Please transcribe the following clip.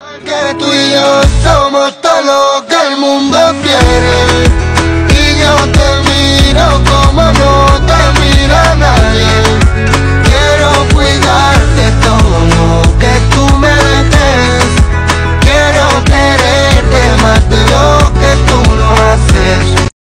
Que tú y yo somos todo lo que el mundo quiere.